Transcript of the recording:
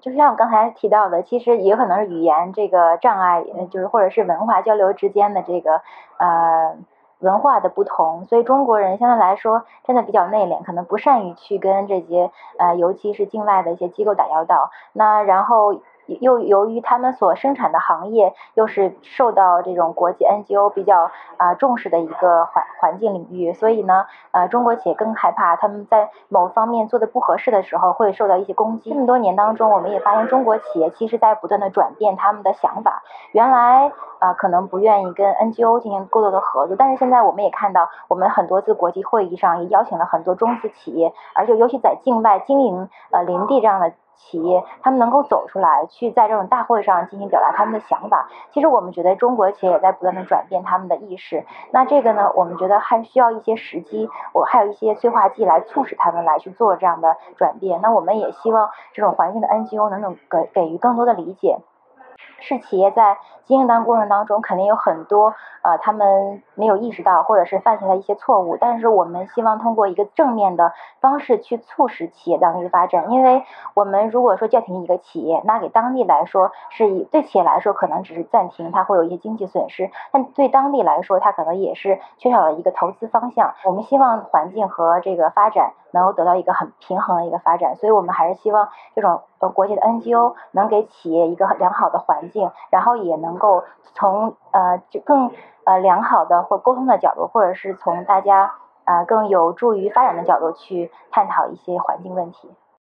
就像我刚才提到的，其实也可能是语言这个障碍，就是或者是文化交流之间的这个呃文化的不同，所以中国人相对来说真的比较内敛，可能不善于去跟这些呃尤其是境外的一些机构打交道。那然后。又由于他们所生产的行业又是受到这种国际 NGO 比较啊重视的一个环环境领域，所以呢，呃，中国企业更害怕他们在某方面做的不合适的时候会受到一些攻击。这么多年当中，我们也发现中国企业其实在不断的转变他们的想法。原来啊，可能不愿意跟 NGO 进行过多的合作，但是现在我们也看到，我们很多次国际会议上也邀请了很多中资企业，而且尤其在境外经营呃林地这样的。企业他们能够走出来，去在这种大会上进行表达他们的想法。其实我们觉得中国企业也在不断的转变他们的意识。那这个呢，我们觉得还需要一些时机，我还有一些催化剂来促使他们来去做这样的转变。那我们也希望这种环境的 NGO 能够给给予更多的理解。是企业在经营当过程当中，肯定有很多呃，他们没有意识到或者是犯下的一些错误。但是我们希望通过一个正面的方式去促使企业当地的发展。因为我们如果说叫停一个企业，那给当地来说是以对企业来说可能只是暂停，它会有一些经济损失；但对当地来说，它可能也是缺少了一个投资方向。我们希望环境和这个发展能够得到一个很平衡的一个发展，所以我们还是希望这种呃国际的 NGO 能给企业一个良好的环境境。然后也能够从呃就更呃良好的或沟通的角度，或者是从大家呃更有助于发展的角度去探讨一些环境问题。